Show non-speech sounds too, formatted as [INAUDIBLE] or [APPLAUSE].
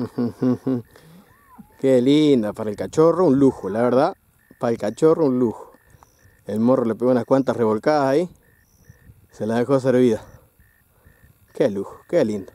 [LAUGHS] Qué linda, para el cachorro un lujo, la verdad. Para el cachorro un lujo. El morro le pegó unas cuantas revolcadas ahí. Se la dejó servida. Qué lujo, qué lindo.